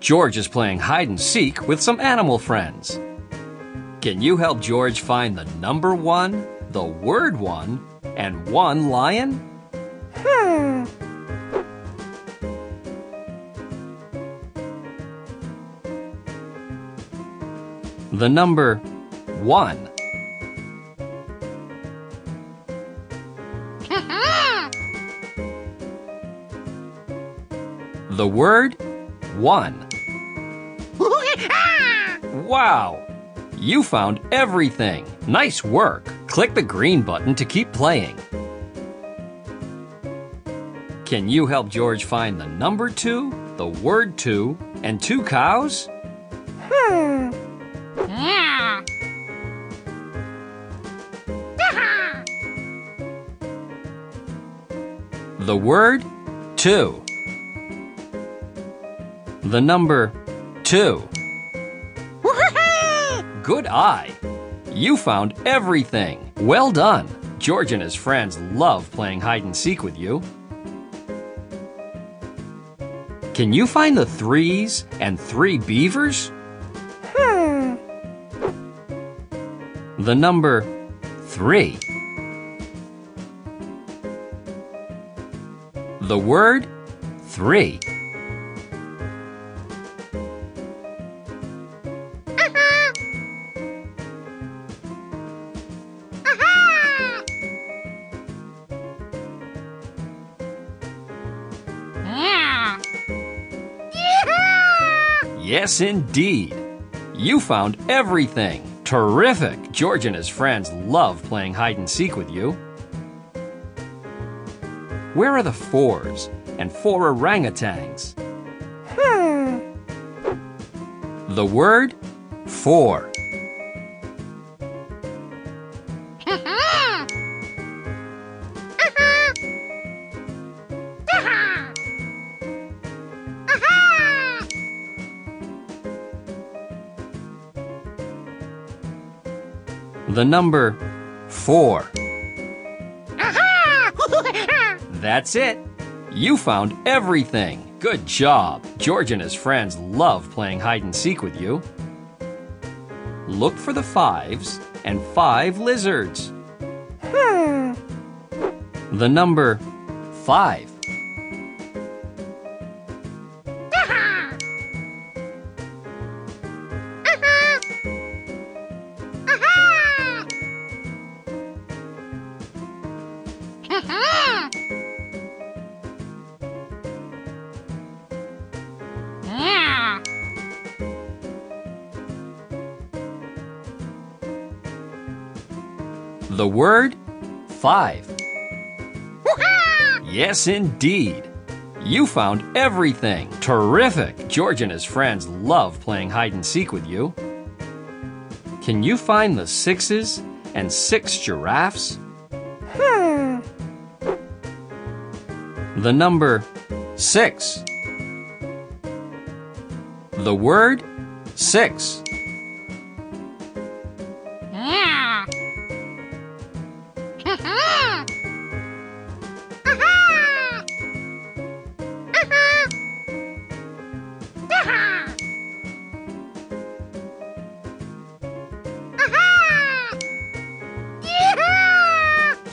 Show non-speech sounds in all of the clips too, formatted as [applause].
George is playing hide and seek with some animal friends. Can you help George find the number one, the word one, and one lion? Hmm. The number one. [laughs] The word one. Wow! You found everything. Nice work. Click the green button to keep playing. Can you help George find the number two, the word two, and two cows? Hmm. The word two. The number two. Good eye. You found everything. Well done. George and his friends love playing hide and seek with you. Can you find the threes and three beavers? Hmm. The number three. The word three. Yes, indeed. You found everything. Terrific! George and his friends love playing hide and seek with you. Where are the fours and four orangutans? Hmm. The word four. The number four. [laughs] That's it. You found everything. Good job. George and his friends love playing hide and seek with you. Look for the fives and five lizards. Hmm. The number five. The word five. Yes, indeed. You found everything. Terrific. George and his friends love playing hide and seek with you. Can you find the sixes and six giraffes? Hmm. The number six. The word six. [laughs]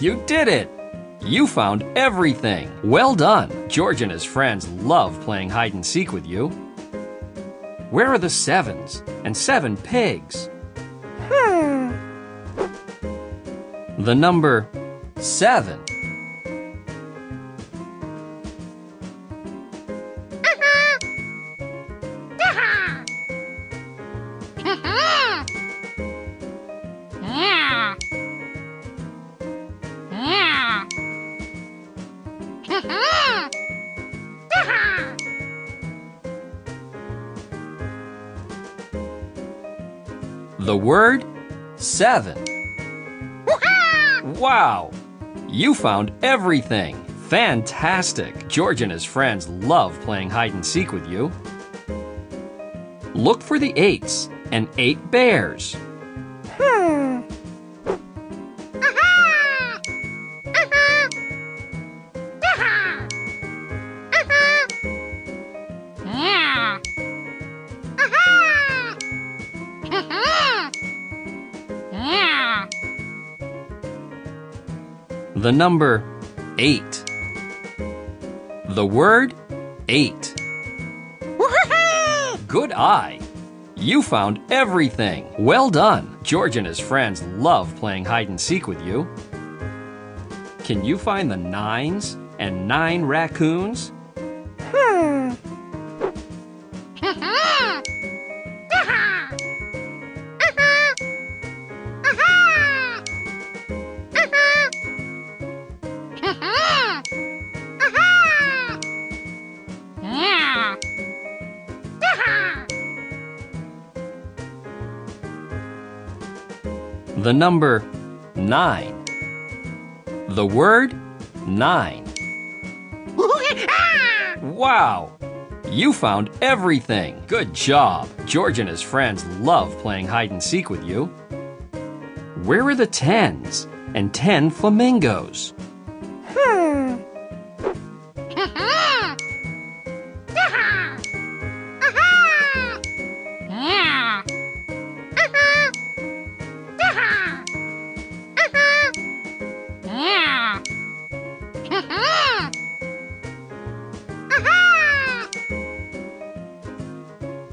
You did it! You found everything. Well done. George and his friends love playing hide and seek with you. Where are the sevens and seven pigs? The number seven. [laughs] The word seven. Wow! You found everything. Fantastic! George and his friends love playing hide and seek with you. Look for the eights and eight bears. The number 8. The word 8. Good eye. You found everything. Well done. George and his friends love playing hide and seek with you. Can you find the nines and nine raccoons? The number 9. The word 9. [laughs] Wow! You found everything. Good job. George and his friends love playing hide and seek with you. Where are the tens and ten flamingos? Hmm.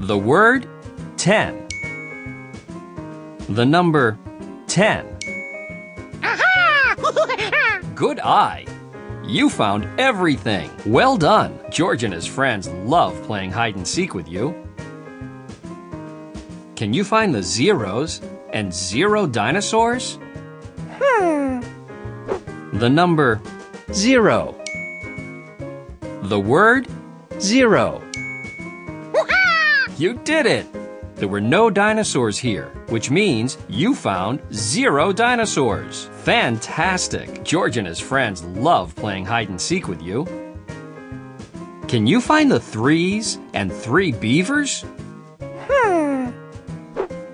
The word 10. The number 10. [laughs] Good eye. You found everything. Well done. George and his friends love playing hide and seek with you. Can you find the zeros and zero dinosaurs? Hmm. The number 0. The word 0. You did it! There were no dinosaurs here, which means you found zero dinosaurs. Fantastic! George and his friends love playing hide and seek with you. Can you find the threes and three beavers?